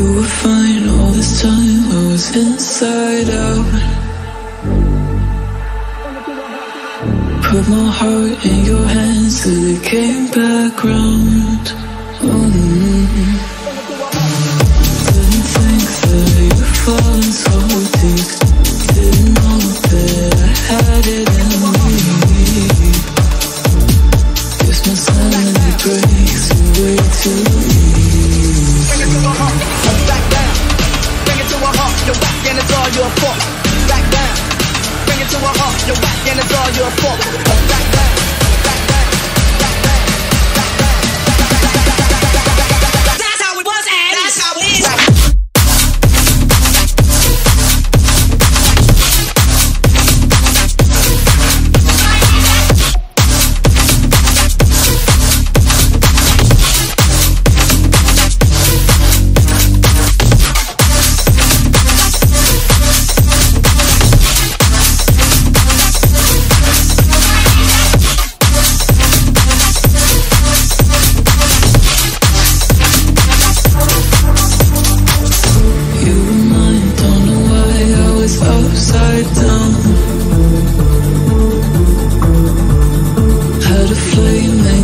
you were fine all this time. I was inside out. Put my heart in your hands till it came back round. fuck. Back down. Bring it to a halt. You're whack and it's all your fault. Back down.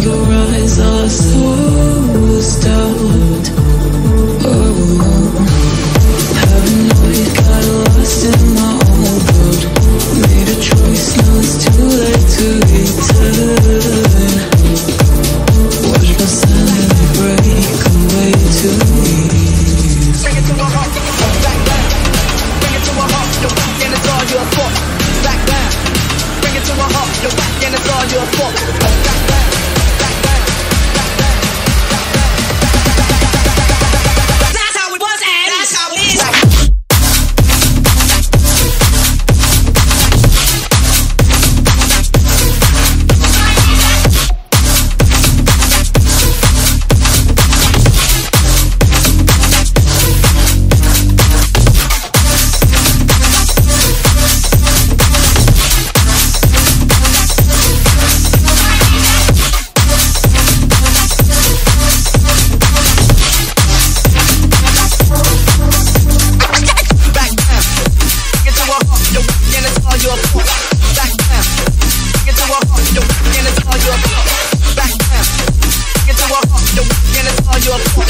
to rise, I saw. Back down. Get to a home. You're and it's all your fault.